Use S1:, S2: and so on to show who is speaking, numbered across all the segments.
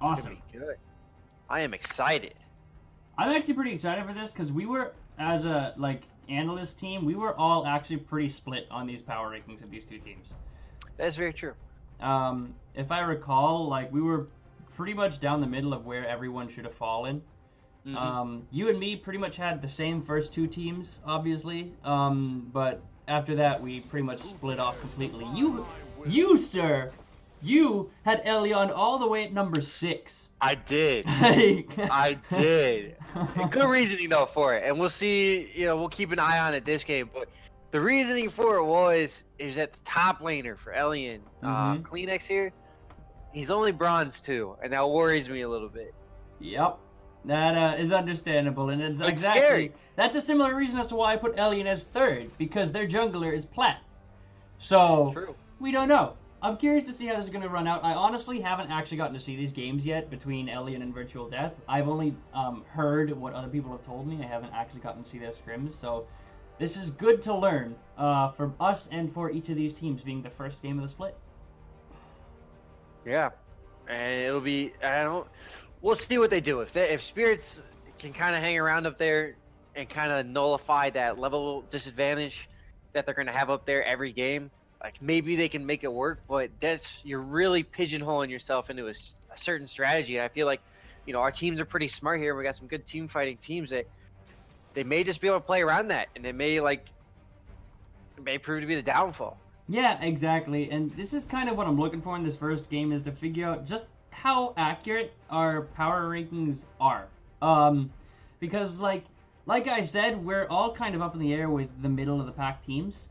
S1: Awesome.
S2: Good. I am excited.
S1: I'm actually pretty excited for this because we were, as a like analyst team, we were all actually pretty split on these power rankings of these two teams.
S2: That's very true.
S1: Um, if I recall, like we were pretty much down the middle of where everyone should have fallen.
S2: Mhm.
S1: Um, you and me pretty much had the same first two teams, obviously. Um, but after that, we pretty much split off completely. You, you sir, you had Elyon all the way at number six.
S2: I did.
S1: I
S2: did. Good reasoning though for it, and we'll see. You know, we'll keep an eye on it this game. But the reasoning for it was is that the top laner for Elyon, uh,
S1: Mhm.
S2: Kleenex here, he's only bronze two, and that worries me a little bit.
S1: Yep. That uh, is understandable, and it's
S2: It's
S1: exactly
S2: scary.
S1: that's a similar reason as to why I put Elyon as third because their jungler is plat. So
S2: True.
S1: we don't know. I'm curious to see how this is going to run out. I honestly haven't actually gotten to see these games yet between Elyon and Virtual Death. I've only um, heard what other people have told me. I haven't actually gotten to see their scrims, so this is good to learn uh, for us and for each of these teams being the first game of the split.
S2: Yeah, and it'll be. I don't. We'll see what they do. If they, if spirits can kind of hang around up there and kind of nullify that level disadvantage that they're gonna have up there every game, like maybe they can make it work. But that's you're really pigeonholing yourself into a certain strategy. And I feel like, you know, our teams are pretty smart here. We got some good team fighting teams that they may just be able to play around that, and they may like it may prove to be the downfall.
S1: Yeah, exactly. And this is kind of what I'm looking for in this first game is to figure out just how accurate our power rankings are. Um, because like like I said, we're all kind of up in the air with the middle of the pack teams.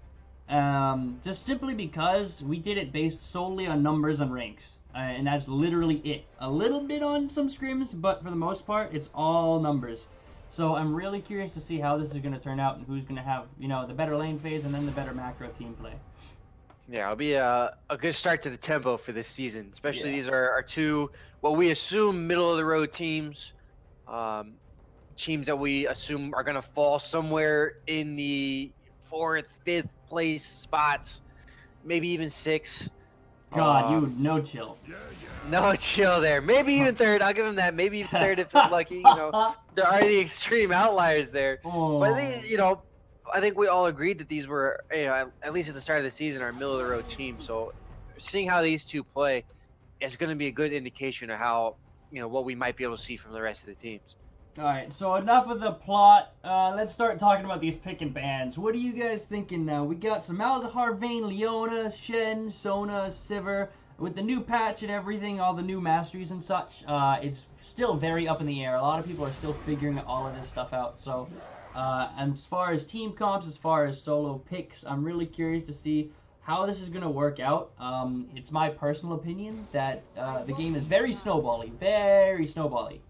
S1: Um, just simply because we did it based solely on numbers and ranks. Uh, and that's literally it. A little bit on some scrims, but for the most part, it's all numbers. So I'm really curious to see how this is going to turn out and who's going to have, you know, the better lane phase and then the better macro team play.
S2: Yeah, it'll be a, a good start to the tempo for this season. Especially
S1: Yeah.
S2: these are our two, what we assume middle of the road teams, um, teams that we assume are gonna fall somewhere in the fourth, fifth place spots, maybe even six.
S1: God,
S2: Uh,
S1: you no chill.
S2: No chill there. Maybe even third. I'll give him that. Maybe even third if I'm lucky. You know, there are the extreme outliers there.
S1: Oh.
S2: But I think you know, I think we all agreed that these were, you know, at, at least at the start of the season, our middle of the road team. So, seeing how these two play is going to be a good indication of how, you know, what we might be able to see from the rest of the teams.
S1: All right, so enough of the plot. Uh, let's start talking about these pick and bans. What are you guys thinking now? We got some Malzahar, Vayne, Leona, Shen, Sona, Sivir. With the new patch and everything, all the new masteries and such, uh, it's still very up in the air. A lot of people are still figuring all of this stuff out. So, uh, as far as team comps, as far as solo picks, I'm really curious to see how this is going to work out. Um, it's my personal opinion that uh, the game is very snowbally, very snowbally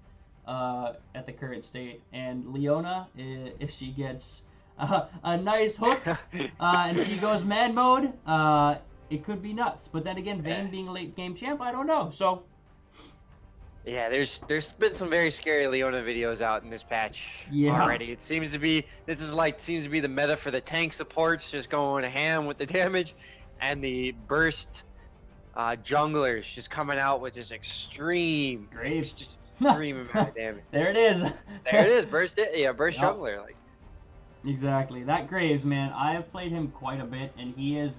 S1: uh, at the current state. And Leona, if she gets uh, a nice hook uh, and she goes man mode, uh, it could be nuts. But then again, Vayne being a late game champ, I don't know. So
S2: Yeah, there's there's been some very scary Leona videos out in this patch
S1: Yeah.
S2: already. It seems to be this is like seems to be the meta for the tank supports, just going ham with the damage, and the burst uh, junglers just coming out with just extreme,
S1: Graves.
S2: just extreme amount of damage.
S1: there it is.
S2: There it is, burst it, yeah, burst
S1: Yep.
S2: jungler. Like
S1: Exactly. That Graves, man, I have played him quite a bit, and he is.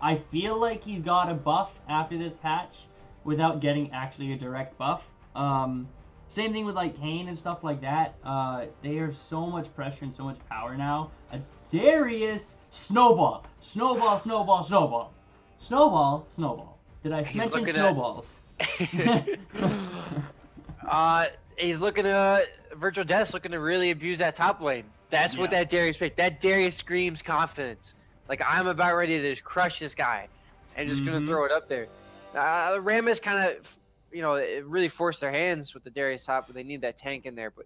S1: I feel like he got a buff after this patch without getting actually a direct buff. Um, same thing with like Kayn and stuff like that. Uh, they have so much pressure and so much power now. A Darius snowball, snowball, snowball, snowball, snowball, snowball. Did I
S2: He's
S1: mention
S2: looking at-
S1: snowballs?
S2: uh, he's looking to virtual death's looking to really abuse that top lane. That's what that Darius picked. That Darius screams confidence. Like I'm about ready to just crush this guy, and just
S1: Mhm.
S2: gonna throw it up there. Uh, Rammus kind of, you know, it really forced their hands with the Darius top, but they need that tank in there. But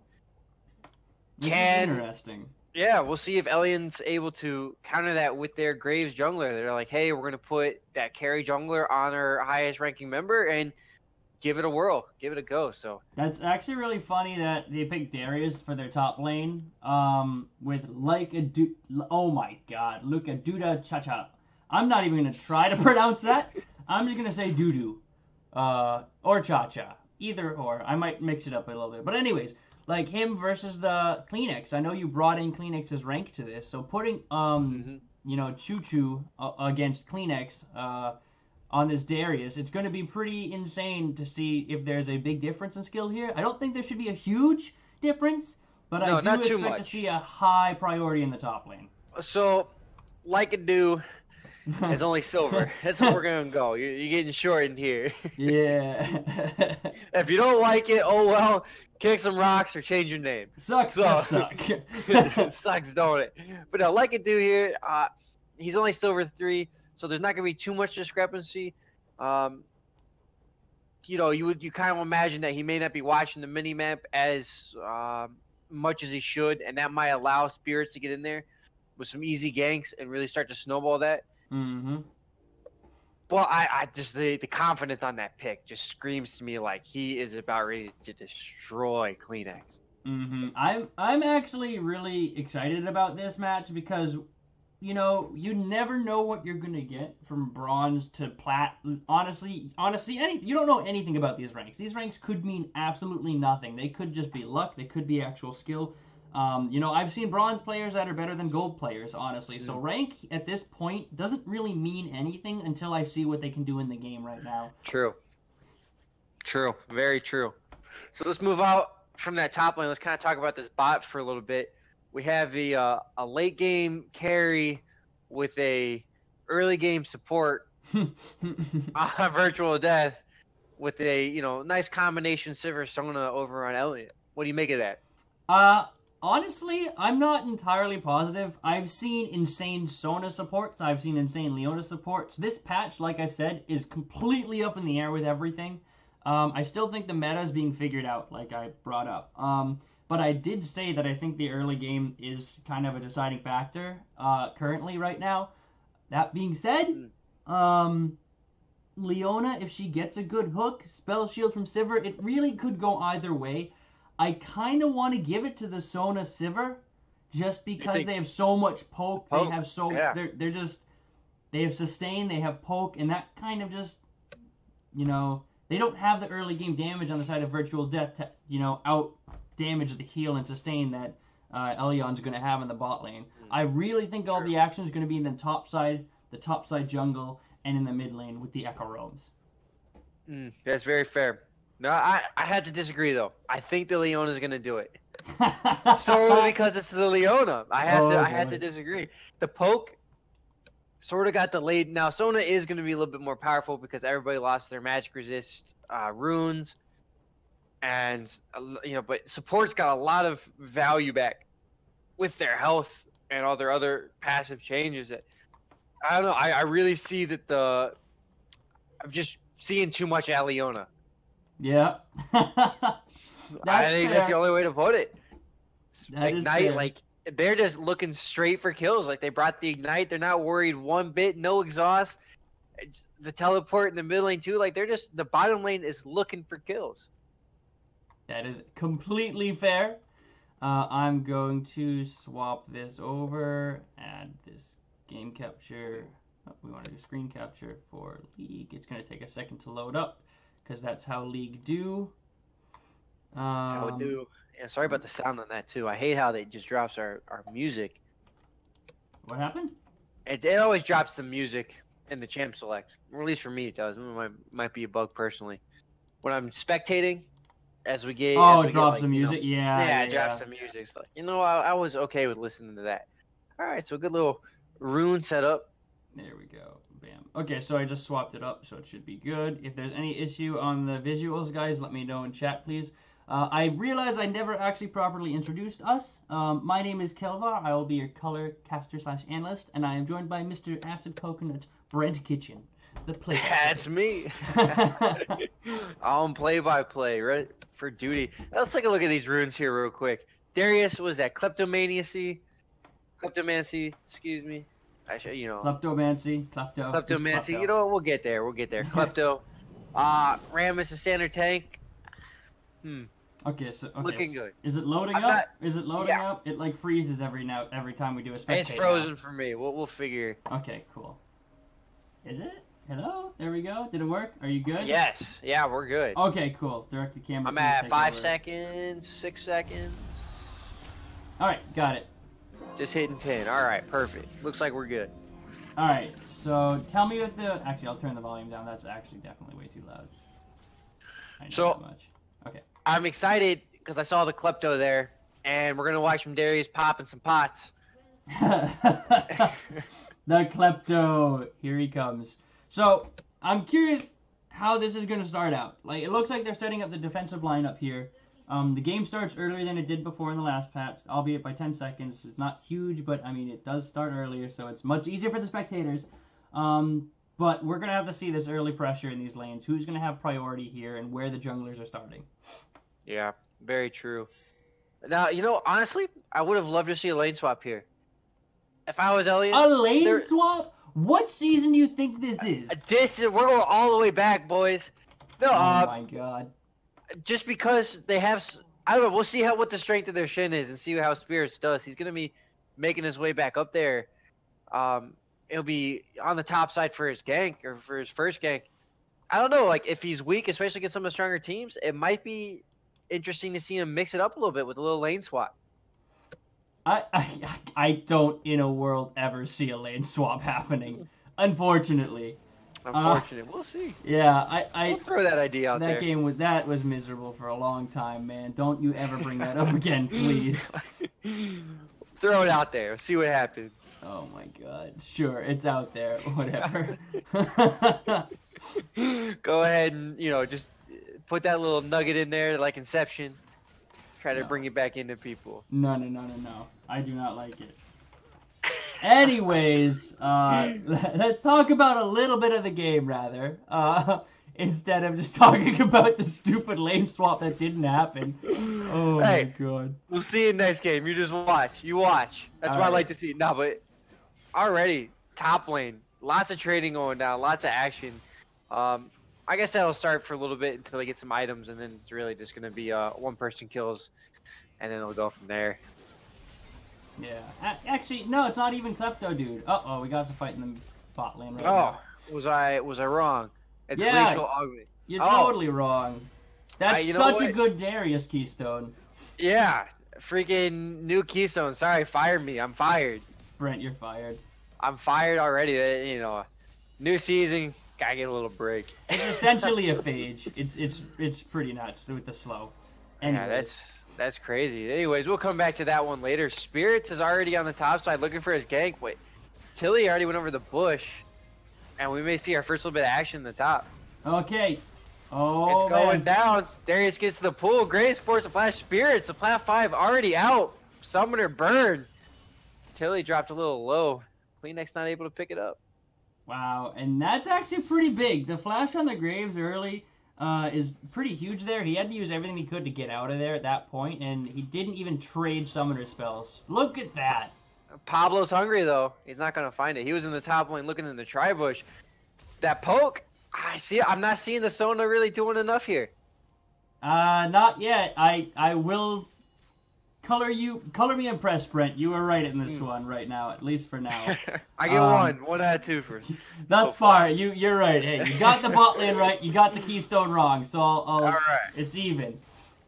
S2: Can-
S1: interesting.
S2: Yeah, we'll see if Elyon's able to counter that with their Graves jungler. They're like, hey, we're gonna put that carry jungler on our highest ranking member and give it a whirl, give it a go. So
S1: That's actually really funny that they picked Darius for their top lane. Um, with like a du- oh my god, look at Duda Cha Cha. I'm not even gonna try to pronounce that. I'm just gonna say Dudu, uh, or Cha Cha. either or. I might mix it up a little bit. But anyways, like him versus the Kleenex. I know you brought in Kleenex's rank to this, so putting um
S2: Mhm.
S1: you know Choo Choo uh, against Kleenex uh on this Darius, it's going to be pretty insane to see if there's a big difference in skill here. I don't think there should be a huge difference, but
S2: No,
S1: I do expect to see a high priority in the top lane.
S2: So, like a do is only silver. That's what we're gonna go. You're, you're getting shortened here.
S1: yeah.
S2: if you don't like it, oh well. Kick some rocks or change your name.
S1: Sucks
S2: So-
S1: suck.
S2: Sucks, don't it? But no, like it do here. Uh, he's only silver three, so there's not gonna be too much discrepancy. Um, you know, you would you kind of imagine that he may not be watching the mini map as um, much as he should, and that might allow spirits to get in there with some easy ganks and really start to snowball that.
S1: Hmm
S2: Well, I, I just the, the confidence on that pick just screams to me like he is about ready to destroy Kleenex.
S1: hmm I'm I'm actually really excited about this match because, you know, you never know what you're gonna get from bronze to plat. Honestly, honestly, anything you don't know anything about these ranks. These ranks could mean absolutely nothing. They could just be luck. They could be actual skill. Um, you know, I've seen bronze players that are better than gold players, honestly. So rank at this point doesn't really mean anything until I see what they can do in the game right now.
S2: True. True. Very true. So let's move out from that top lane. Let's kind of talk about this bot for a little bit. We have the uh, a late game carry with a early game support uh, virtual death with a you know nice combination Sivir Sona over on Elyon. What do you make of that?
S1: Uh, honestly, I'm not entirely positive. I've seen insane Sona supports. I've seen insane Leona supports. This patch, like I said, is completely up in the air with everything. Um, I still think the meta is being figured out, like I brought up. Um, but I did say that I think the early game is kind of a deciding factor uh, currently right now. That being said, um, Leona, if she gets a good hook, spell shield from Sivir, it really could go either way. I kind of want to give it to the Sona Sivir, just because
S2: think-
S1: they have so much poke.
S2: Poke,
S1: They have so
S2: yeah.
S1: they're they're just they have sustain. They have poke, and that kind of just you know they don't have the early game damage on the side of virtual death to you know out damage the heal and sustain that uh, Elyon's going to have in the bot lane. I really think all
S2: Sure.
S1: the action is going to be in the top side, the top side jungle, and in the mid lane with the Ekko Roams.
S2: Mm, that's very fair. No, I, I had to disagree though. I think the Leona's gonna do it. solely because it's the Leona. I have to
S1: Oh,
S2: I had to disagree. The poke sort of got delayed. Now Sona is going to be a little bit more powerful because everybody lost their magic resist uh, runes, and uh, you know, but support's got a lot of value back with their health and all their other passive changes. That I don't know. I, I really see that the I'm just seeing too much at Leona.
S1: Yeah.
S2: I
S1: That's
S2: think that's the only way to put it.
S1: That is
S2: ignite,
S1: fair.
S2: like they're just looking straight for kills. Like they brought the ignite, they're not worried one bit. No exhaust. It's the teleport in the mid lane too. Like they're just the bottom lane is looking for kills.
S1: That is completely fair. Uh, I'm going to swap this over, add this game capture. oh, we want to do screen capture for League. It's going to take a second to load up because that's how League do. Um,
S2: That's how we do. Yeah, sorry about the sound on that too. I hate how they just drops our, our music.
S1: What happened?
S2: It, it always drops the music in the champ select. Or at least for me, it does. It might, might be a bug personally. When I'm spectating, as we get,
S1: Oh,
S2: we
S1: it
S2: get,
S1: drops
S2: like,
S1: the
S2: you know-
S1: music. yeah,
S2: yeah,
S1: yeah,
S2: it drops the music. It's like, you know, I, I was okay with listening to that. All right, so a good little rune setup.
S1: There we go. Bam. Okay, so I just swapped it up, so it should be good. If there's any issue on the visuals, guys, let me know in chat, please. Uh, I realize I never actually properly introduced us. Um, my name is Kelvar. I will be your color caster slash analyst, and I am joined by Mr. Acid Coconut Bread Kitchen, the play.
S2: That's me. On play by play, right for duty. Let's take a look at these runes here real quick. Darius was that kleptomaniacy, kleptomancy. Excuse me. I should, you know,
S1: Kleptomancy, klepto.
S2: kleptomancy.
S1: klepto.
S2: You know what? We'll get there. We'll get there. Klepto. uh, Rammus a standard tank. Hmm.
S1: Okay, so okay.
S2: Looking good.
S1: Is it loading
S2: I'm
S1: up?
S2: not-
S1: Is it loading
S2: Yeah.
S1: up? It like freezes every now every time we do a spectate.
S2: It's frozen for me. We'll, we'll figure.
S1: Okay, cool. Is it? Hello? There we go. Did it work? Are you good?
S2: Yes. Yeah, we're good.
S1: Okay, cool. Direct the camera.
S2: I'm at five
S1: over.
S2: seconds, six seconds.
S1: Alright, got it.
S2: Just hitting 10. All right, perfect. Looks like we're good.
S1: Alright, so tell me what the. Actually, I'll turn the volume down. That's actually definitely way too loud. I
S2: So-
S1: much. Okay.
S2: I'm excited because I saw the klepto there, and we're gonna watch from Darius popping some pots.
S1: the klepto. Here he comes. So I'm curious how this is going to start out. Like it looks like they're setting up the defensive lineup here. Um, the game starts earlier than it did before in the last patch, albeit by 10 seconds. It's not huge, but I mean it does start earlier, so it's much easier for the spectators. Um, but we're gonna have to see this early pressure in these lanes. Who's gonna have priority here, and where the junglers are starting.
S2: Yeah, very true. Now, you know, honestly, I would have loved to see a lane swap here. If I was Elyon,
S1: A lane
S2: there-
S1: swap? What season do you think this is?
S2: this is we're going all the way back, boys. No,
S1: Oh
S2: uh,
S1: my god.
S2: Just because they have, I don't know. We'll see how what the strength of their Shen is and see how Spirits does. He's gonna be making his way back up there. Um, it'll be on the top side for his gank or for his first gank. I don't know, like if he's weak, especially against some of the stronger teams, it might be interesting to see him mix it up a little bit with a little lane swap.
S1: I, I I don't in a world ever see a lane swap happening. Unfortunately.
S2: Uh, unfortunate. we'll see.
S1: Yeah, I, I
S2: We'll throw that idea out
S1: that
S2: there.
S1: game was that was miserable for a long time, man. Don't you ever bring that up again, please.
S2: throw it out there. See what happens.
S1: Oh my god. Sure, it's out there. Whatever.
S2: Go ahead and you know just put that little nugget in there like Inception. Try to
S1: No.
S2: bring it back into people.
S1: no, no, no, no, no. I do not like it. Anyways, uh, let's talk about a little bit of the game, rather, uh, instead of just talking about the stupid lane swap that didn't happen. Oh
S2: Hey.
S1: my god.
S2: We'll see you next game. You just watch. You watch. That's
S1: All
S2: what I like to see. No, but already top lane, lots of trading going down, lots of action. Um, I guess that'll start for a little bit until they get some items, and then it's really just gonna be uh, one person kills, and then it'll go from there.
S1: Yeah. A- actually, no, it's not even Klepto, dude. Uh oh, we got to fight in the bot lane right
S2: Oh,
S1: now.
S2: was I was I wrong? It's
S1: Yeah.
S2: glacial augment.
S1: You're
S2: oh.
S1: totally wrong. That's
S2: you know
S1: such a good Darius Keystone.
S2: Yeah, freaking new keystone. Sorry, fired me. I'm fired.
S1: Brent, you're fired.
S2: I'm fired already. Uh, You know, new season. Gotta get a little break.
S1: It's essentially a phage. It's it's it's pretty nuts with the slow. Anyways,
S2: Yeah, that's that's crazy. Anyways, we'll come back to that one later. Spirits is already on the top side looking for his gank. Wait, Tilly already went over the bush, and we may see our first little bit of action in the top.
S1: okay. Oh
S2: it's going
S1: man.
S2: down. Darius gets to the pool. Graves force the flash. Spirits, the plat five already out. Summoner burn. Tilly dropped a little low. Kleenex not able to pick it up.
S1: Wow, and that's actually pretty big. The flash on the Graves early uh, is pretty huge there. He had to use everything he could to get out of there at that point, and he didn't even trade summoner spells. Look at that.
S2: Pablo's hungry though. He's not gonna find it. He was in the top lane looking in the tri bush. That poke. I see. I'm not seeing the Sona really doing enough here.
S1: Uh, not yet. I I will color you color me impressed, Brent. You were right in this
S2: Hmm.
S1: one right now, at least for now.
S2: I get
S1: Um,
S2: one. One out of two for.
S1: Thus
S2: So
S1: far, you you're right. Hey, you got the bot lane right. You got the keystone wrong. So I'll, I'll
S2: All right.
S1: it's even.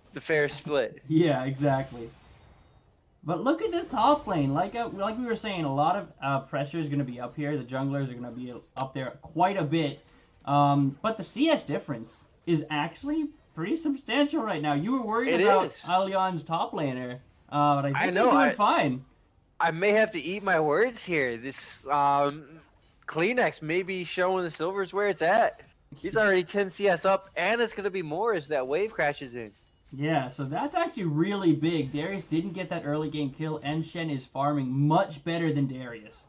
S2: It's a fair split.
S1: Yeah, exactly. But look at this top lane. Like uh, like we were saying, a lot of uh, pressure is going to be up here. The junglers are going to be up there quite a bit. Um, but the CS difference is actually pretty substantial right now. You were worried
S2: It
S1: about
S2: is.
S1: Elyon's top laner, uh, but I think
S2: I
S1: they're doing
S2: I-
S1: fine.
S2: I may have to eat my words here. This um, Kleenex may be showing the silvers where it's at. He's already 10 CS up, and it's gonna be more as that wave crashes in.
S1: Yeah, so that's actually really big. Darius didn't get that early game kill, and Shen is farming much better than Darius.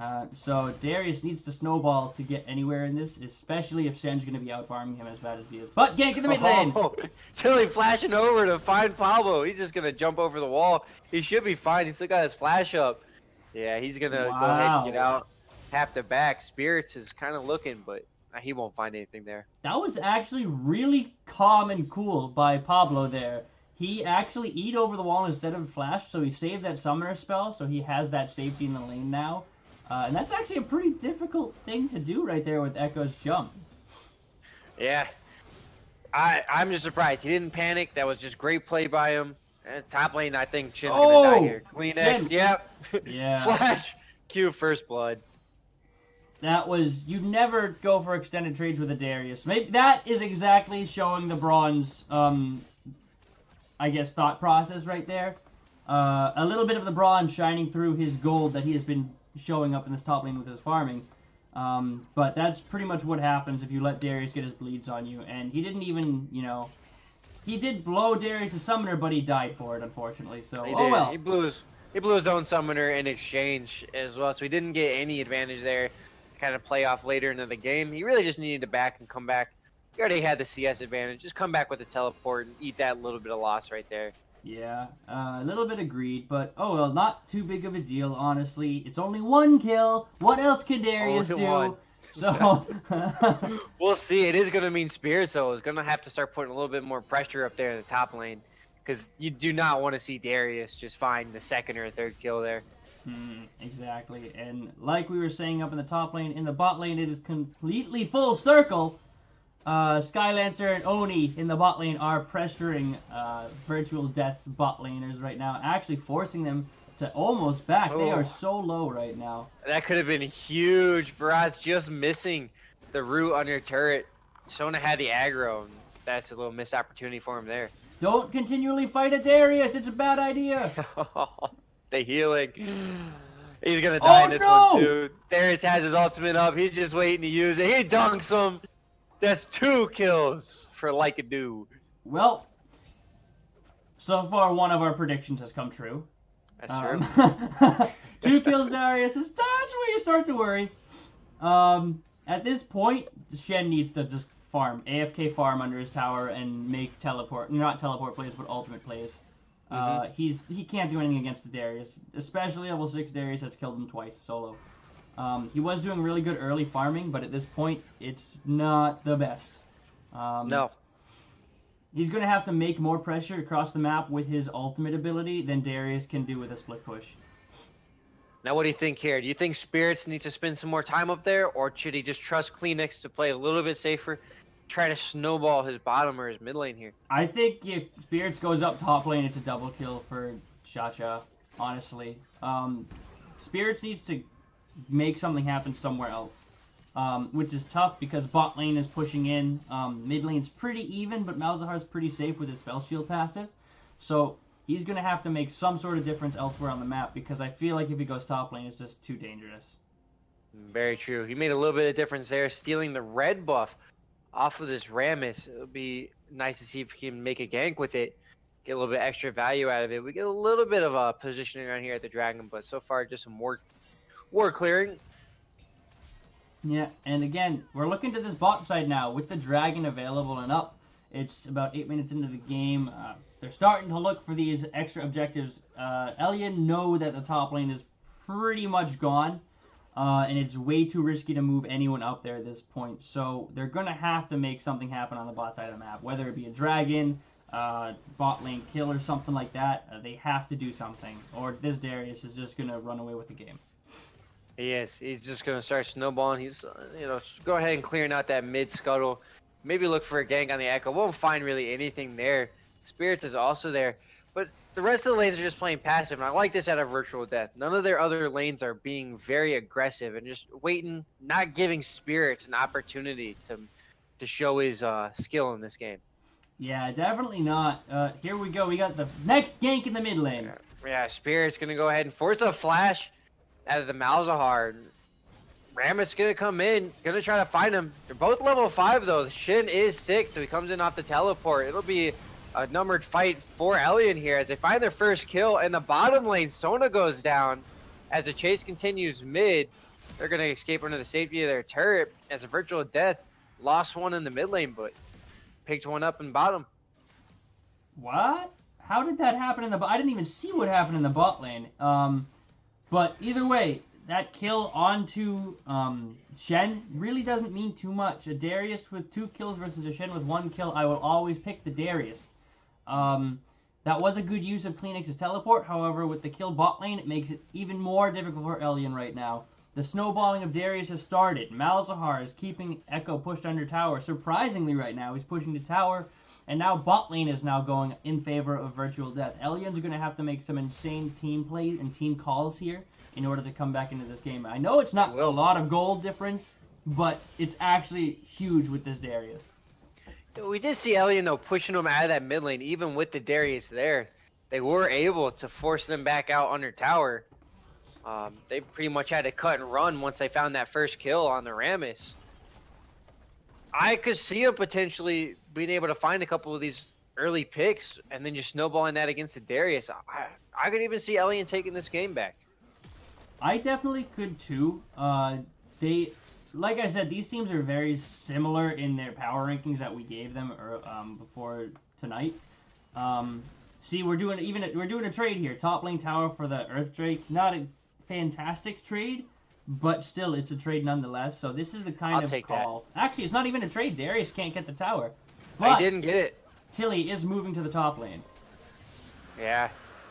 S1: Uh, so Darius needs to snowball to get anywhere in this, especially if Shen's going to be out farming him as bad as he is. But gank in the mid lane.
S2: Oh, Tilly flashing over to find Pablo. He's just gonna jump over the wall. He should be fine. He's still got his flash up. Yeah, he's gonna go ahead and get out. Tap the back. Spirits is kind of looking, but he won't find anything there.
S1: That was actually really calm and cool by Pablo there. He actually eat over the wall instead of flash, so he saved that summoner spell, so he has that safety in the lane now. Uh, and that's actually a pretty difficult thing to do right there with Ekko's jump.
S2: Yeah. I I'm just surprised he didn't panic. That was just great play by him. Uh, top lane, I think gonna
S1: Oh!
S2: die here. Queen X, yep.
S1: Yeah.
S2: Flash. Q first blood.
S1: That was you never go for extended trades with a Darius. Maybe that is exactly showing the bronze, um, I guess thought process right there. Uh, a little bit of the bronze shining through his gold that he has been showing up in this top lane with his farming. Um, but that's pretty much what happens if you let Darius get his bleeds on you. And he didn't even, you know, he did blow Darius' summoner, but he died for it, unfortunately. So
S2: He
S1: oh
S2: did.
S1: well.
S2: He blew his he blew his own summoner in exchange as well, so he didn't get any advantage there. Kind of play off later into the game. He really just needed to back and come back. He already had the CS advantage. Just come back with the teleport and eat that little bit of loss right there.
S1: Yeah, uh, a little bit agreed, but oh well, not too big of a deal, honestly. It's only one kill. What else can Darius
S2: Only
S1: do?
S2: one.
S1: So,
S2: We'll see. It is going to mean Spears, though, is going to have to start putting a little bit more pressure up there in the top lane. Because you do not want to see Darius just find the second or third kill there.
S1: Hmm, exactly. And like we were saying up in the top lane, in the bot lane, it is completely full circle. Uh, Skylancer and Oni in the bot lane are pressuring uh, Virtual Death's bot laners right now, actually forcing them to almost back. They are
S2: Oh.
S1: so low right now.
S2: That could have been huge. Baraz just missing the root on your turret. Sona had the aggro. And that's a little missed opportunity for him there.
S1: Don't continually fight a Darius. It's a bad idea.
S2: the healing. He's gonna die
S1: Oh,
S2: in this
S1: no!
S2: one too. Darius has his ultimate up. He's just waiting to use it. He dunks him. That's two kills for like a dude.
S1: Well, so far one of our predictions has come true.
S2: That's
S1: Um,
S2: true.
S1: two kills Darius. That's where you start to worry. Um, at this point, Shen needs to just farm AFK farm under his tower and make teleport, not teleport plays, but ultimate plays. Uh, he's he can't do anything against the Darius, especially level six Darius that's killed him twice solo. Um, he was doing really good early farming, but at this point, it's not the best. Um,
S2: no.
S1: He's going to have to make more pressure across the map with his ultimate ability than Darius can do with a split push.
S2: Now, what do you think here? Do you think Spirits needs to spend some more time up there, or should he just trust Kleenex to play a little bit safer, try to snowball his bottom or his mid lane here?
S1: I think if Spirits goes up top lane, it's a double kill for Shasha, honestly. Um, Spirits needs to make something happen somewhere else, um, which is tough because bot lane is pushing in. Um, mid lane's pretty even, but Malzahar's pretty safe with his spell shield passive. So he's going to have to make some sort of difference elsewhere on the map because I feel like if he goes top lane, it's just too dangerous.
S2: Very true. He made a little bit of difference there, stealing the red buff off of this Rammus. It'll be nice to see if he can make a gank with it, get a little bit extra value out of it. We get a little bit of a positioning around here at the Dragon, but so far just some war, war clearing.
S1: Yeah, and again, we're looking to this bot side now with the dragon available and up. It's about eight minutes into the game. Uh, they're starting to look for these extra objectives. Uh, Elyon know that the top lane is pretty much gone, uh, and it's way too risky to move anyone up there at this point. So they're gonna have to make something happen on the bot side of the map, whether it be a dragon, uh, bot lane kill, or something like that. Uh, they have to do something, or this Darius is just gonna run away with the game.
S2: He is. He's just gonna start snowballing. He's, uh, you know, go ahead and clearing out that mid scuttle. Maybe look for a gank on the Ekko. Won't find really anything there. Spirits is also there, but the rest of the lanes are just playing passive, and I like this out of Virtual Death. None of their other lanes are being very aggressive and just waiting, not giving Spirits an opportunity to to show his uh, skill in this game.
S1: Yeah, definitely not. Uh, here we go. We got the next gank in the mid lane.
S2: Yeah, Spirit's gonna go ahead and force a flash out of the Malzahar. Rammus gonna come in, gonna try to find him. They're both level five though. Shen is six, so he comes in off the teleport. It'll be a numbered fight for Elyon here as they find their first kill. In the bottom lane, Sona goes down as the chase continues mid. They're gonna escape under the safety of their turret as a virtual death. Lost one in the mid lane, but picked one up in bottom.
S1: What? How did that happen in the? I didn't even see what happened in the bot lane. Um, but either way, that kill onto um, Shen really doesn't mean too much. A Darius with two kills versus a Shen with one kill, I will always pick the Darius. Um, that was a good use of Kleenex's teleport. However, with the kill bot lane, it makes it even more difficult for Elyon right now. The snowballing of Darius has started. Malzahar is keeping Ekko pushed under tower. Surprisingly, right now, he's pushing the tower. And now bot lane is now going in favor of Virtual Death. Elyon's going to have to make some insane team plays and team calls here in order to come back into this game. I know it's not a lot of gold difference, but it's actually huge with this Darius.
S2: We did see Elyon though pushing them out of that mid lane, even with the Darius there. They were able to force them back out under tower. Um, they pretty much had to cut and run once they found that first kill on the Rammus. I could see him potentially being able to find a couple of these early picks and then just snowballing that against the Darius. I, I could even see Elyon taking this game back.
S1: I definitely could too. Uh, they, like I said, these teams are very similar in their power rankings that we gave them or, um, before tonight. Um, see, we're doing even a, we're doing a trade here. Top lane tower for the Earth Drake. Not a fantastic trade, but still, it's a trade nonetheless. So this is the kind
S2: I'll
S1: of
S2: take
S1: call. Actually, it's not even a trade. Darius can't get the tower.
S2: I didn't get it.
S1: Tilly is moving to the top lane.
S2: Yeah.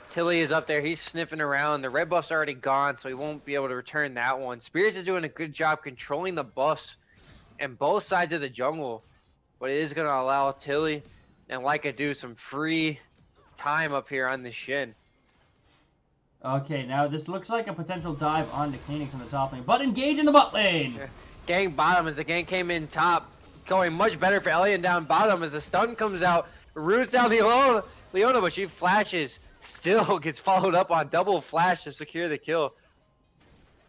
S2: Tilly is up there. He's sniffing around. The red buff's already gone, so he won't be able to return that one. Spears is doing a good job controlling the buffs and both sides of the jungle. But it is going to allow Tilly and Leica do some free time up here on the Shen.
S1: Okay, now this looks like a potential dive onto Phoenix in the top lane, but engage in the bot lane.
S2: Gang bottom as the gang came in top. Going much better for Elyon down bottom as the stun comes out. Roots down Leona, Leona but she flashes. Still gets followed up on double flash to secure the kill.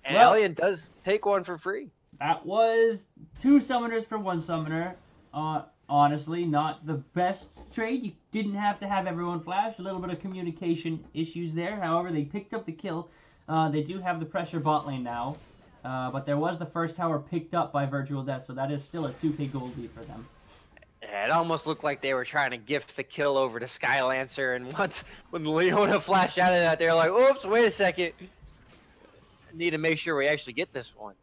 S2: And
S1: Well-
S2: Elyon does take one for free.
S1: That was two summoners for one summoner. Uh, honestly, not the best trade. You didn't have to have everyone flash. A little bit of communication issues there. However, they picked up the kill. Uh, they do have the pressure bot lane now. Uh, but there was the first tower picked up by Virtual Death, so that is still a 2k gold lead for them.
S2: It almost looked like they were trying to gift the kill over to Skylancer, and once when Leona flashed out of that, they were like, "Oops, wait a second. Need to make sure we actually get this one."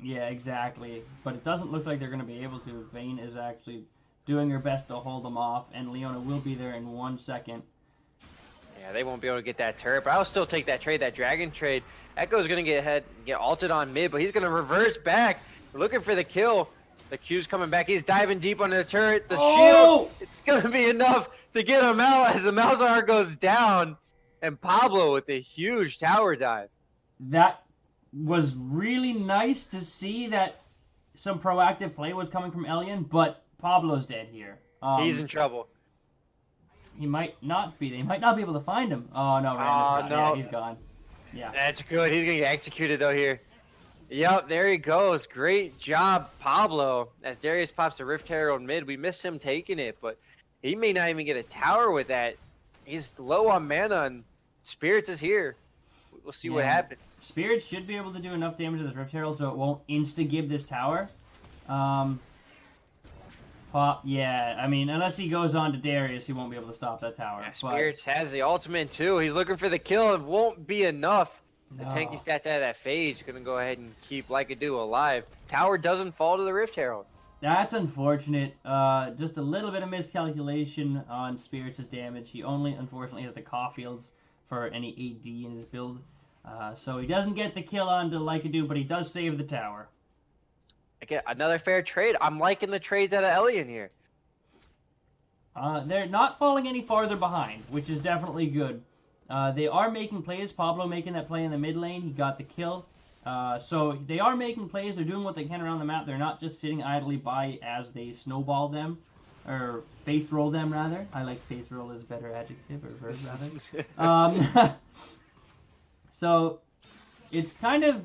S1: Yeah, exactly. But it doesn't look like they're going to be able to. Vayne is actually doing her best to hold them off, and Leona will be there in one second.
S2: Yeah, they won't be able to get that turret, but I'll still take that trade, that dragon trade. Ekko's gonna get ahead, get altered on mid, but he's gonna reverse back, looking for the kill. The Q's coming back. He's diving deep under the turret. The
S1: Oh!
S2: shield. It's gonna be enough to get him out as the Malzahar goes down, and Pablo with a huge tower dive.
S1: That was really nice to see that some proactive play was coming from Elyon, but Pablo's dead here. Um,
S2: He's in trouble.
S1: He might not be. They might not be able to find him. Oh no, Randall's
S2: Oh,
S1: gone.
S2: no.
S1: Yeah, he's gone. Yeah.
S2: That's good. He's gonna get executed though here. Yep, there he goes. Great job, Pablo. As Darius pops the Rift Herald mid, we missed him taking it, but he may not even get a tower with that. He's low on mana, and Spirits is here. We'll see what happens.
S1: Spirits should be able to do enough damage to this Rift Herald so it won't insta give this tower. Um, pop, yeah. I mean, unless he goes on to Darius, he won't be able to stop that tower.
S2: Yeah,
S1: but-
S2: Spirits has the ultimate too. He's looking for the kill. It won't be enough. The
S1: No.
S2: tanky stats out of that Phage gonna go ahead and keep Lycadu alive. Tower doesn't fall to the Rift Herald.
S1: That's unfortunate. Uh, just a little bit of miscalculation on Spirits' damage. He only, unfortunately, has the Caulfield's for any AD in his build. Uh, so he doesn't get the kill on onto Lycadu, but he does save the tower.
S2: Again, another fair trade. I'm liking the trades out of Elyon here.
S1: Uh, they're not falling any farther behind, which is definitely good. Uh, they are making plays. Pablo making that play in the mid lane. He got the kill. Uh, so they are making plays. They're doing what they can around the map. They're not just sitting idly by as they snowball them, or face roll them rather. I like face roll as a better adjective or verb rather. Um, so it's kind of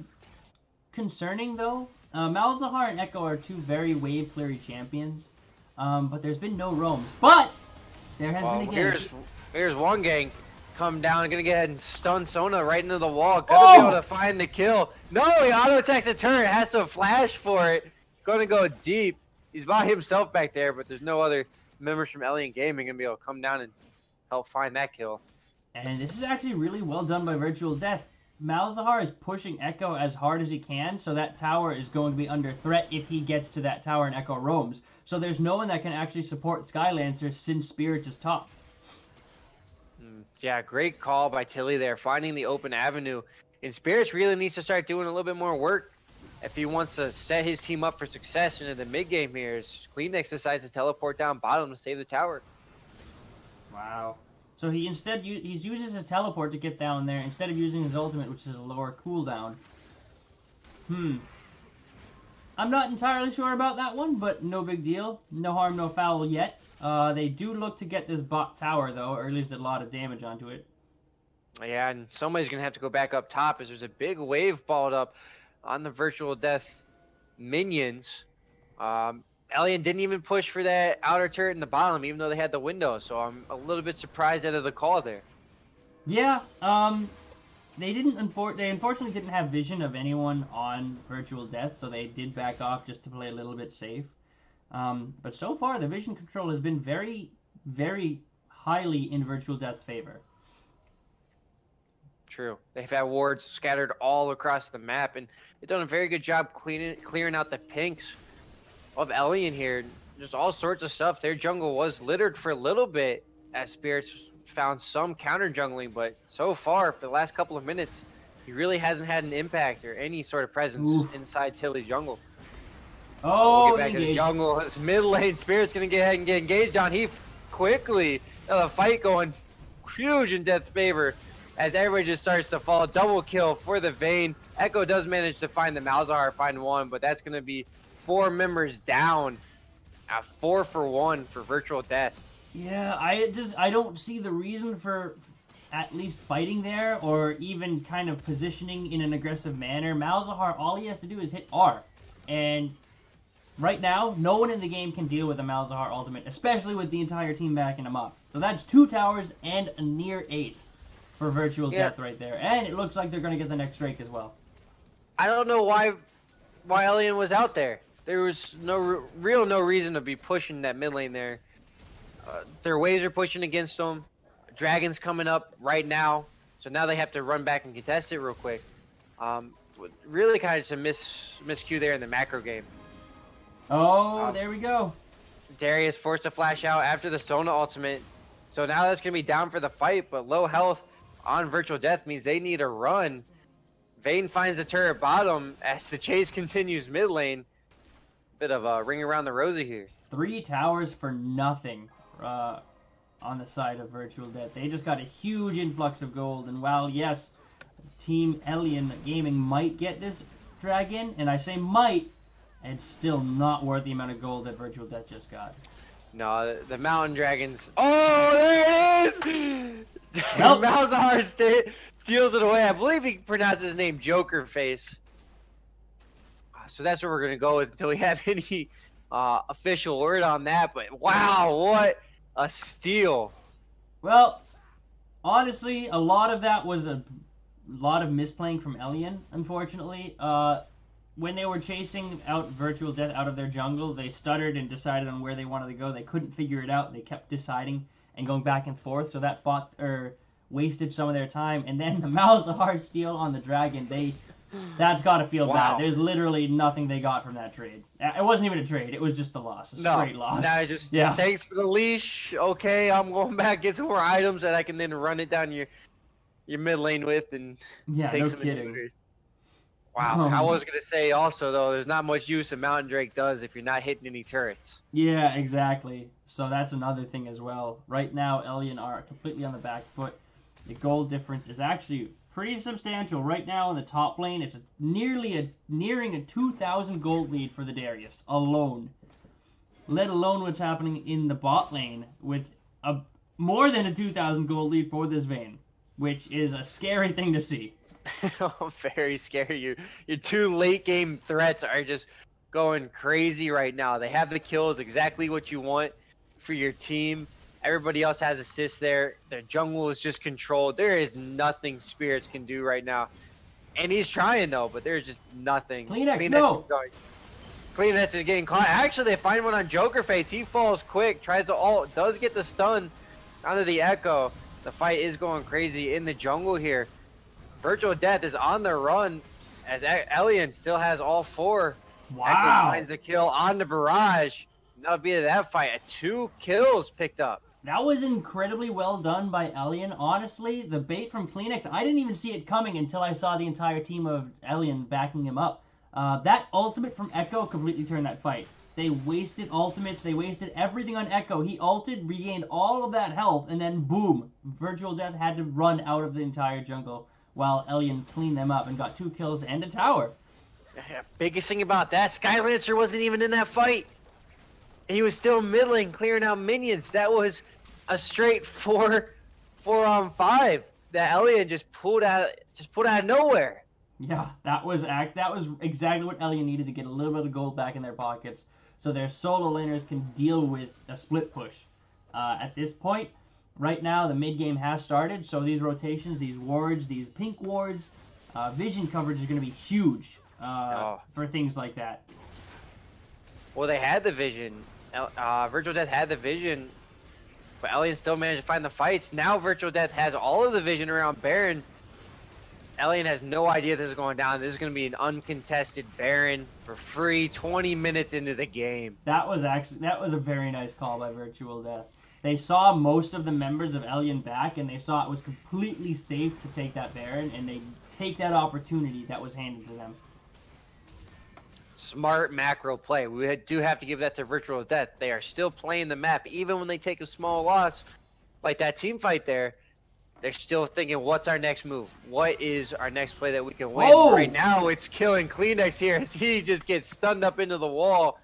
S1: concerning though. Uh, Malzahar and Ekko are two very wave cleary champions, um, but there's been no roams. But there has been a game.
S2: here's here's one gang come down, gonna get ahead and stun Sona right into the wall. Gonna
S1: Oh!
S2: be able to find the kill. No, he auto attacks a turret, has to flash for it. Gonna go deep. He's by himself back there, but there's no other members from Elyon Gaming gonna be able to come down and help find that kill.
S1: And this is actually really well done by Virtual Death. Malzahar is pushing Ekko as hard as he can, so that tower is going to be under threat if he gets to that tower and Ekko roams. So there's no one that can actually support Skylancer since Spirits is top.
S2: Mm, Yeah, great call by Tilly there, finding the open avenue. And Spirits really needs to start doing a little bit more work if he wants to set his team up for success into the mid game here. Kleenex decides to teleport down bottom to save the tower.
S1: Wow. So he instead he uses his teleport to get down there instead of using his ultimate, which is a lower cooldown. Hmm. I'm not entirely sure about that one, but no big deal. No harm, no foul yet. Uh, they do look to get this bot tower, though, or at least a lot of damage onto it.
S2: Yeah, and somebody's going to have to go back up top as there's a big wave balled up on the Virtual Death minions. Um, Elyon didn't even push for that outer turret in the bottom, even though they had the window, so I'm a little bit surprised out of the call there.
S1: Yeah, um, they didn't. Unfor- they unfortunately didn't have vision of anyone on Virtual Death, so they did back off just to play a little bit safe. Um, but so far, the vision control has been very, very highly in Virtual Death's favor.
S2: True. They've had wards scattered all across the map, and they've done a very good job cleaning, clearing out the pinks of Elyon here. Just all sorts of stuff. Their jungle was littered for a little bit as Spirits found some counter jungling, but so far, for the last couple of minutes, he really hasn't had an impact or any sort of presence Ooh. inside Tilly's jungle.
S1: Oh,
S2: we'll get back to the jungle. His mid lane Spirit's gonna get ahead and get engaged on. He quickly, uh, the fight going huge in Death's favor as everybody just starts to fall. Double kill for the Vayne. Ekko does manage to find the Malzahar, find one, but that's gonna be four members down. At four for one for Virtual Death.
S1: Yeah, I just I don't see the reason for at least fighting there or even kind of positioning in an aggressive manner. Malzahar, all he has to do is hit R. And right now, no one in the game can deal with a Malzahar ultimate, especially with the entire team backing him up. So that's two towers and a near ace for Virtual yeah. Death right there. And it looks like they're going to get the next Drake as well.
S2: I don't know why why Elyon was out there. There was no real no reason to be pushing that mid lane there. Uh, their waves are pushing against them. Dragon's coming up right now, so now they have to run back and contest it real quick. Um, really kind of just a miss miscue there in the macro game.
S1: Oh, um, there we go.
S2: Darius forced to flash out after the Sona ultimate. So now that's going to be down for the fight, but low health on Virtual Death means they need a run. Vayne finds the turret bottom as the chase continues mid lane. Bit of a ring around the rosy here.
S1: Three towers for nothing uh, on the side of Virtual Death. They just got a huge influx of gold, and while yes, Team Elyon Gaming might get this dragon, and I say might, it's still not worth the amount of gold that Virtual Death just got.
S2: No, the Mountain Dragons. Oh, there it is! Nope. Malzahar st steals it away. I believe he pronounced his name Joker Face. So that's what we're gonna go with until we have any uh, official word on that. But wow, what a steal!
S1: Well, honestly, a lot of that was a lot of misplaying from Elyon. Unfortunately, uh, when they were chasing out Virtual Death out of their jungle, they stuttered and decided on where they wanted to go. They couldn't figure it out. They kept deciding and going back and forth, so that bought or wasted some of their time. And then the Malzahar steal on the dragon, they that's got to feel wow. bad. There's literally nothing they got from that trade. It wasn't even a trade. It was just a loss, a
S2: no,
S1: straight loss.
S2: No, just yeah. Thanks for the leash. Okay, I'm going back get some more items that I can then run it down your your mid lane with and
S1: yeah,
S2: take
S1: no
S2: some
S1: kidding. Inhibitors.
S2: Wow. Um, I was gonna say also though, there's not much use a Mountain Drake does if you're not hitting any turrets.
S1: Yeah, exactly. So that's another thing as well. Right now, Ellie Elyon are completely on the back foot. The gold difference is actually pretty substantial. Right now in the top lane, it's a, nearly a nearing a 2,000 gold lead for the Darius alone. Let alone what's happening in the bot lane with a more than a 2,000 gold lead for this Vayne, which is a scary thing to see.
S2: Very scary. Your your two late game threats are just going crazy right now. They have the kills, exactly what you want for your team. Everybody else has assists there. The jungle is just controlled. There is nothing Spirits can do right now. And he's trying though, but there's just nothing.
S1: Kleenex, Kleenex no.
S2: Kleenex is getting caught. Actually, they find one on Joker face. He falls quick, tries to ult, does get the stun onto the Ekko. The fight is going crazy in the jungle here. Virtual Death is on the run as Elyon still has all four.
S1: Wow. Ekko
S2: finds the kill on the barrage. That'll be that fight. Two kills picked up.
S1: That was incredibly well done by Elyon. Honestly, the bait from Kleenex, I didn't even see it coming until I saw the entire team of Elyon backing him up. Uh, that ultimate from Ekko completely turned that fight. They wasted ultimates, they wasted everything on Ekko. He ulted, regained all of that health, and then boom, Virtual Death had to run out of the entire jungle while Elyon cleaned them up and got two kills and a tower.
S2: Biggest thing about that, Skylancer wasn't even in that fight. He was still middling, clearing out minions. That was a straight four, four on five that Elyon just pulled out, just pulled out of nowhere.
S1: Yeah, that was act. That was exactly what Elyon needed to get a little bit of gold back in their pockets, so their solo laners can deal with a split push. Uh, at this point, right now the mid game has started, so these rotations, these wards, these pink wards, uh, vision coverage is going to be huge uh,
S2: Oh.
S1: for things like that.
S2: Well, they had the vision. Uh, Virtual Death had the vision, but Elyon still managed to find the fights. Now Virtual Death has all of the vision around Baron. Elyon has no idea this is going down. This is going to be an uncontested Baron for free 20 minutes into the game.
S1: That was actually that was a very nice call by Virtual Death. They saw most of the members of Elyon back, and they saw it was completely safe to take that Baron, and they take that opportunity that was handed to them.
S2: Smart macro play. We do have to give that to Virtual Death. They are still playing the map, even when they take a small loss, like that team fight there. They're still thinking, what's our next move? What is our next play that we can win?
S1: Whoa!
S2: Right now, it's killing Kleenex here as he just gets stunned up into the wall.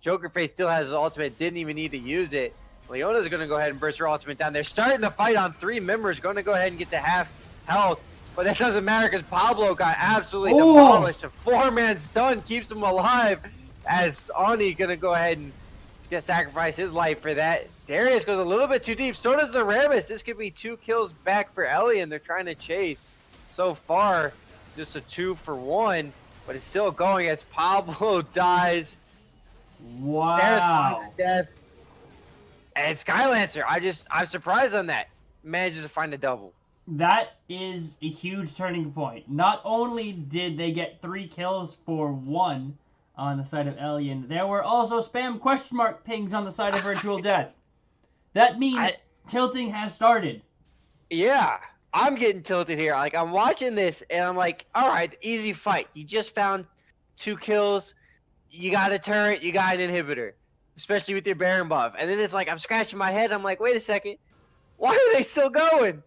S2: Joker Face still has his ultimate, didn't even need to use it. Leona's going to go ahead and burst her ultimate down. They're starting the fight on three members, going to go ahead and get to half health. But that doesn't matter because Pablo got absolutely
S1: Oh!
S2: demolished. A four-man stun keeps him alive as Ani going to go ahead and get sacrifice his life for that. Darius goes a little bit too deep. So does the Rammus. This could be two kills back for Ellie, and they're trying to chase. So far, just a two for one, but it's still going as Pablo dies.
S1: Wow.
S2: death. And Skylancer, I just, I'm surprised on that. Manages to find a double.
S1: That is a huge turning point. Not only did they get three kills for one on the side of Elyon, there were also spam question mark pings on the side of Virtual Death. That means
S2: I-
S1: tilting has started.
S2: Yeah, I'm getting tilted here. Like I'm watching this and I'm like, all right, easy fight. You just found two kills. You got a turret. You got an inhibitor, especially with your Baron buff. And then it's like I'm scratching my head. I'm like, wait a second, why are they still going?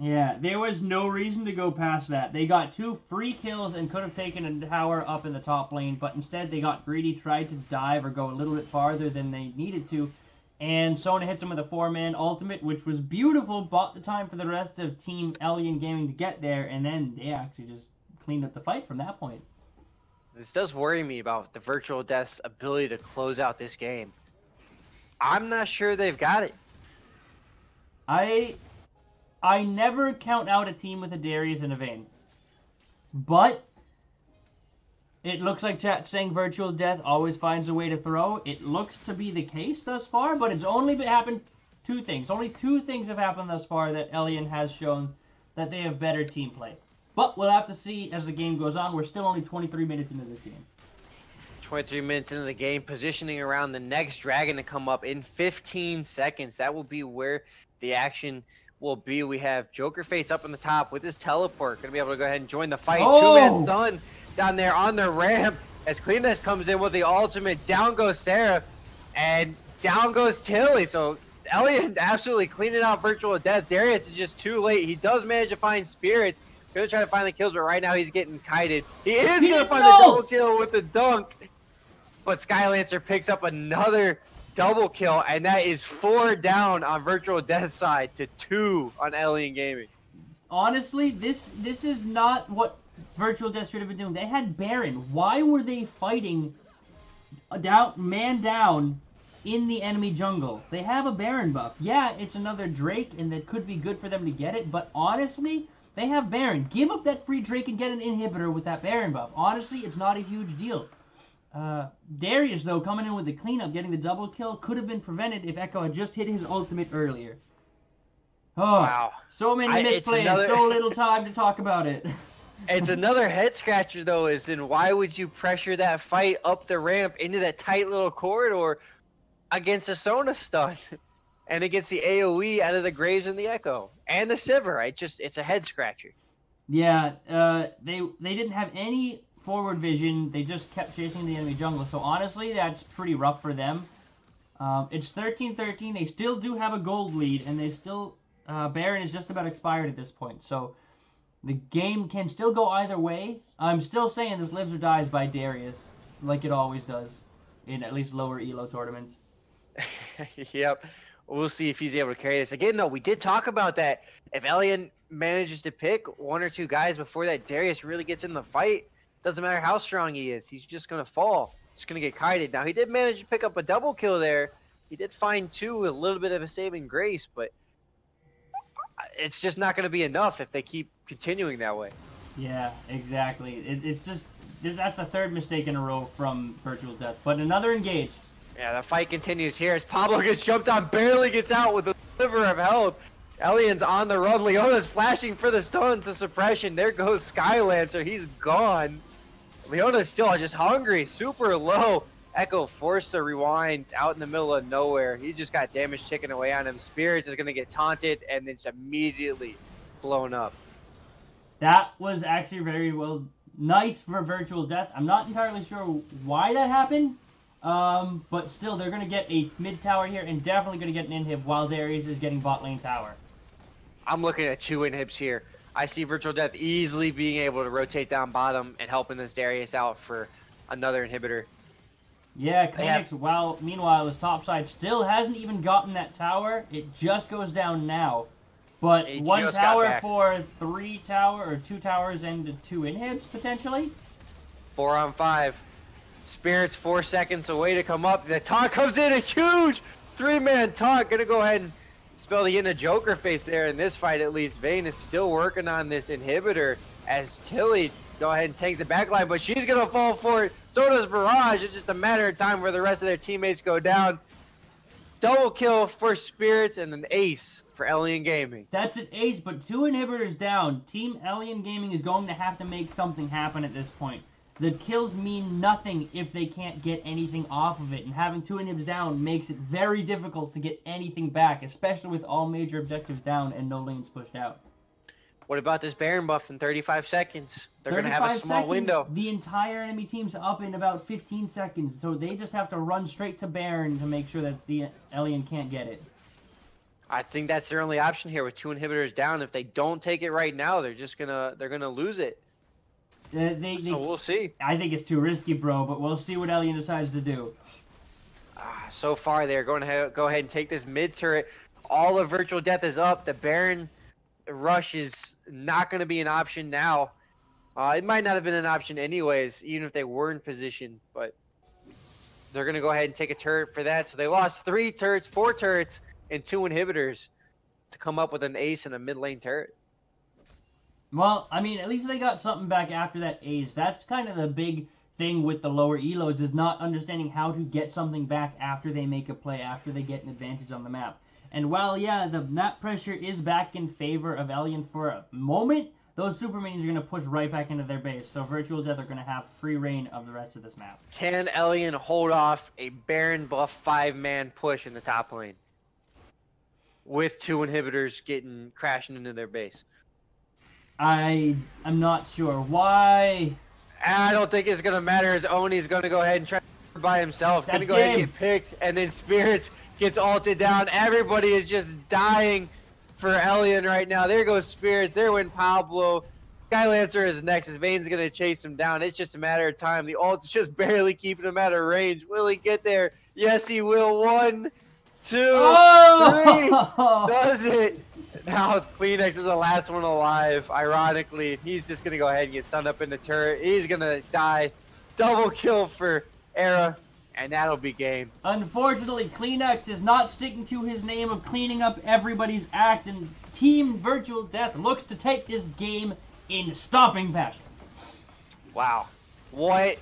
S1: Yeah, there was no reason to go past that. They got two free kills and could have taken a tower up in the top lane, but instead they got greedy, tried to dive or go a little bit farther than they needed to. And Sona hits him with a four man ultimate, which was beautiful, bought the time for the rest of Team Elyon Gaming to get there, and then they actually just cleaned up the fight from that point.
S2: This does worry me about the Virtual Death's ability to close out this game. I'm not sure they've got it.
S1: I I never count out a team with a Darius and a Vayne. But it looks like chat saying virtual death always finds a way to throw. It looks to be the case thus far, but it's only been happened two things. Only two things have happened thus far that Elyon has shown that they have better team play. But we'll have to see as the game goes on. We're still only 23 minutes into this game.
S2: 23 minutes into the game, positioning around the next dragon to come up in 15 seconds. That will be where the action will be. We have Joker Face up on the top with his teleport. Gonna be able to go ahead and join the fight.
S1: Oh!
S2: Two man stun down there on the ramp as Kleenex comes in with the ultimate. Down goes Sarah, and down goes Tilly. So Elyon absolutely cleaning out Virtual Death. Darius is just too late. He does manage to find Spirits. Gonna try to find the kills, but right now he's getting kited. He is
S1: He
S2: gonna find
S1: know!
S2: the double kill with the dunk. But Skylancer picks up another double kill, and that is four down on Virtual Death side to two on Elyon Gaming.
S1: honestly, this this is not what Virtual Death should have been doing. They had Baron. Why were they fighting a down man down in the enemy jungle? They have a Baron buff. Yeah, it's another Drake, and that could be good for them to get it. But honestly, they have Baron. Give up that free Drake and get an inhibitor with that Baron buff. Honestly, it's not a huge deal. Uh, Darius, though, coming in with the cleanup, getting the double kill, could have been prevented if Ekko had just hit his ultimate earlier. Oh,
S2: Wow.
S1: so many
S2: I-
S1: misplays,
S2: another-
S1: so little time to talk about it.
S2: It's another head scratcher though, is then why would you pressure that fight up the ramp into that tight little corridor against a Sona stun? and it gets the AOE out of the Graves and the Ekko and the Sivir. I just it's a head scratcher.
S1: Yeah, uh, they they didn't have any forward vision. They just kept chasing the enemy jungle. So honestly, that's pretty rough for them. Um, it's 13-13. They still do have a gold lead, and they still uh, Baron is just about expired at this point. So the game can still go either way. I'm still saying this lives or dies by Darius, like it always does, in at least lower elo tournaments.
S2: yep. We'll see if he's able to carry this. Again, though, we did talk about that. If Elyon manages to pick one or two guys before that Darius really gets in the fight, doesn't matter how strong he is, he's just going to fall. He's going to get kited. Now, he did manage to pick up a double kill there. He did find two with a little bit of a saving grace, but it's just not going to be enough if they keep continuing that way.
S1: Yeah, exactly. It, it's just that's the third mistake in a row from Virtual Death. But another engage.
S2: Yeah, the fight continues here as Pablo gets jumped on, barely gets out with a sliver of health. Elyon's on the run. Leona's flashing for the stones, the suppression. There goes Skylancer. He's gone. Leona's still just hungry, super low. Ekko forced to rewind out in the middle of nowhere. He just got damage taken away on him. Spirits is going to get taunted and then it's immediately blown up.
S1: That was actually very well nice for virtual death. I'm not entirely sure why that happened, um, but still they're going to get a mid tower here and definitely going to get an inhib while Darius is getting bot lane tower.
S2: I'm looking at two inhibs here. I see virtual death easily being able to rotate down bottom and helping this Darius out for another inhibitor.
S1: Yeah, Kleenex, while meanwhile his top side still hasn't even gotten that tower. It just goes down now. But it one tower for three tower or two towers and two inhibs potentially.
S2: Four on five. Spirits four seconds away to come up. The taunt comes in a huge three-man taunt. Gonna go ahead and spell in a Joker face there in this fight at least. Vayne is still working on this inhibitor as Tilly go ahead and takes the back line, but she's gonna fall for it. So does Barrage. It's just a matter of time where the rest of their teammates go down. Double kill for Spirits and an ace for Elyon Gaming.
S1: That's an ace, but two inhibitors down. Team Elyon Gaming is going to have to make something happen at this point. The kills mean nothing if they can't get anything off of it, and having two inhibs down makes it very difficult to get anything back, especially with all major objectives down and no lanes pushed out.
S2: What about this Baron buff in 35 seconds? They're going to have a small
S1: seconds,
S2: window.
S1: The entire enemy team's up in about 15 seconds, so they just have to run straight to Baron to make sure that the Elyon can't get it.
S2: I think that's their only option here with two inhibitors down. If they don't take it right now, they're just gonna they're gonna lose it.
S1: Uh, they,
S2: so we'll see.
S1: I think it's too risky, bro, but we'll see what Elyon decides to do.
S2: Ah, so far, they're going to go ahead and take this mid turret. All of Virtual Death is up. The Baron rush is not going to be an option now. Uh, it might not have been an option anyways, even if they were in position, but they're going to go ahead and take a turret for that. So they lost three turrets, four turrets, and two inhibitors to come up with an ace and a mid lane turret.
S1: Well, I mean, at least they got something back after that ace. That's kind of the big thing with the lower elos is not understanding how to get something back after they make a play, after they get an advantage on the map. And while, yeah, the map pressure is back in favor of Elyon for a moment, those super minions are going to push right back into their base. So Virtual Death are going to have free reign of the rest of this map.
S2: Can Elyon hold off a Baron buff five-man push in the top lane? With two inhibitors getting crashing into their base.
S1: I I'm not sure. Why?
S2: I don't think it's going to matter as Oni's going to go ahead and try by himself. Going to go game. ahead and get picked. And then Spirits gets ulted down. Everybody is just dying for Elyon right now. There goes Spirits. There went Pablo. Skylancer is next. His Vayne's going to chase him down. It's just a matter of time. The ult's just barely keeping him out of range. Will he get there? Yes, he will. One, two, oh! three. Does it. Now Kleenex is the last one alive. Ironically, he's just going to go ahead and get stunned up in the turret. He's going to die. Double kill for Era and that'll be game.
S1: Unfortunately, Kleenex is not sticking to his name of cleaning up everybody's act, and Team Virtual Death looks to take this game in stopping fashion.
S2: Wow. What